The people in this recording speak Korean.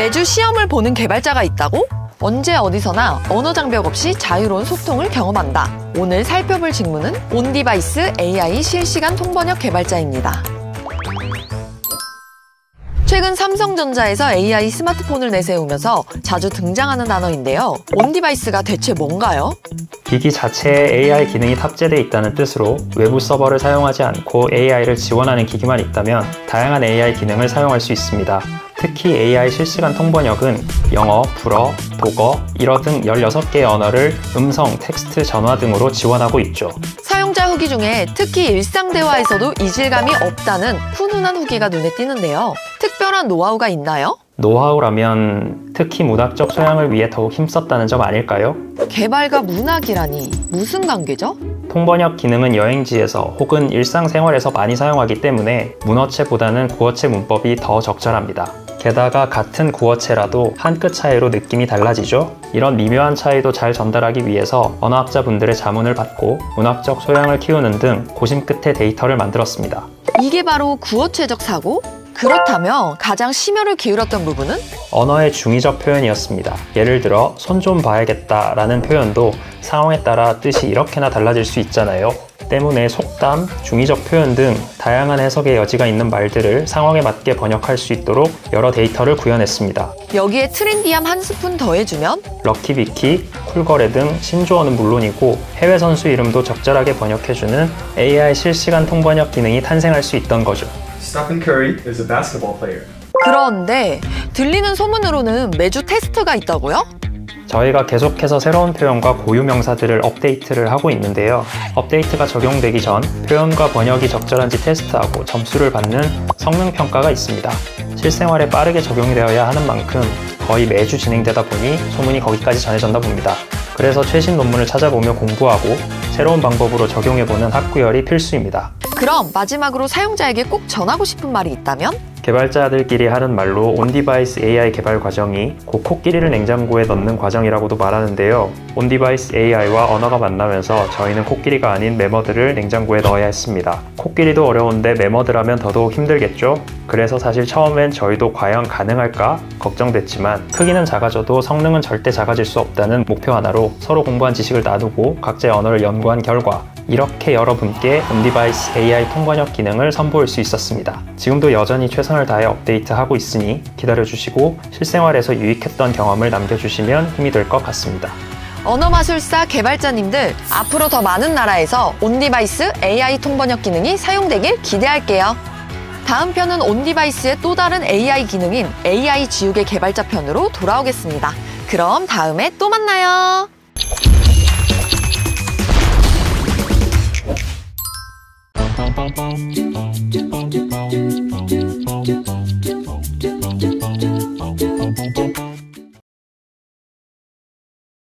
매주 시험을 보는 개발자가 있다고? 언제 어디서나 언어 장벽 없이 자유로운 소통을 경험한다. 오늘 살펴볼 직무는 on-device AI 실시간 통번역 개발자입니다. 최근 삼성전자에서 AI 스마트폰을 내세우면서 자주 등장하는 단어인데요. on-device가 대체 뭔가요? 기기 자체에 AI 기능이 탑재되어 있다는 뜻으로 외부 서버를 사용하지 않고 AI를 지원하는 기기만 있다면 다양한 AI 기능을 사용할 수 있습니다. 특히 AI 실시간 통번역은 영어, 불어, 독어, 일어 등 16개의 언어를 음성, 텍스트, 전화 등으로 지원하고 있죠. 사용자 후기 중에 특히 일상 대화에서도 이질감이 없다는 훈훈한 후기가 눈에 띄는데요. 특별한 노하우가 있나요? 노하우라면 특히 문학적 소양을 위해 더욱 힘썼다는 점 아닐까요? 개발과 문학이라니 무슨 관계죠? 통번역 기능은 여행지에서 혹은 일상생활에서 많이 사용하기 때문에 문어체보다는 구어체 문법이 더 적절합니다. 게다가 같은 구어체라도 한 끗 차이로 느낌이 달라지죠? 이런 미묘한 차이도 잘 전달하기 위해서 언어학자분들의 자문을 받고 문학적 소양을 키우는 등 고심 끝에 데이터를 만들었습니다. 이게 바로 구어체적 사고? 그렇다면 가장 심혈을 기울였던 부분은? 언어의 중의적 표현이었습니다. 예를 들어 손 좀 봐야겠다 라는 표현도 상황에 따라 뜻이 이렇게나 달라질 수 있잖아요. 때문에 속담, 중의적 표현 등 다양한 해석의 여지가 있는 말들을 상황에 맞게 번역할 수 있도록 여러 데이터를 구현했습니다. 여기에 트렌디함 한 스푼 더해주면 럭키비키, 쿨거래 등 신조어는 물론이고 해외 선수 이름도 적절하게 번역해주는 AI 실시간 통번역 기능이 탄생할 수 있던 거죠. Stephen Curry is a basketball player. 그런데 들리는 소문으로는 매주 테스트가 있다고요? 저희가 계속해서 새로운 표현과 고유 명사들을 업데이트를 하고 있는데요. 업데이트가 적용되기 전 표현과 번역이 적절한지 테스트하고 점수를 받는 성능 평가가 있습니다. 실생활에 빠르게 적용이 되어야 하는 만큼 거의 매주 진행되다 보니 소문이 거기까지 전해졌나 봅니다. 그래서 최신 논문을 찾아보며 공부하고 새로운 방법으로 적용해보는 학구열이 필수입니다. 그럼 마지막으로 사용자에게 꼭 전하고 싶은 말이 있다면? 개발자들끼리 하는 말로 on-device AI 개발 과정이 곧 코끼리를 냉장고에 넣는 과정이라고도 말하는데요. on-device AI와 언어가 만나면서 저희는 코끼리가 아닌 메머드를 냉장고에 넣어야 했습니다. 코끼리도 어려운데 메머드라면 더더욱 힘들겠죠? 그래서 사실 처음엔 저희도 과연 가능할까 걱정됐지만 크기는 작아져도 성능은 절대 작아질 수 없다는 목표 하나로 서로 공부한 지식을 나누고 각자의 언어를 연구한 결과 이렇게 여러분께 on-device AI 통번역 기능을 선보일 수 있었습니다. 지금도 여전히 최선을 다해 업데이트하고 있으니 기다려주시고 실생활에서 유익했던 경험을 남겨주시면 힘이 될 것 같습니다. 언어마술사 개발자님들 앞으로 더 많은 나라에서 on-device AI 통번역 기능이 사용되길 기대할게요. 다음 편은 on-device의 또 다른 AI 기능인 AI 지우개 개발자 편으로 돌아오겠습니다. 그럼 다음에 또 만나요. do.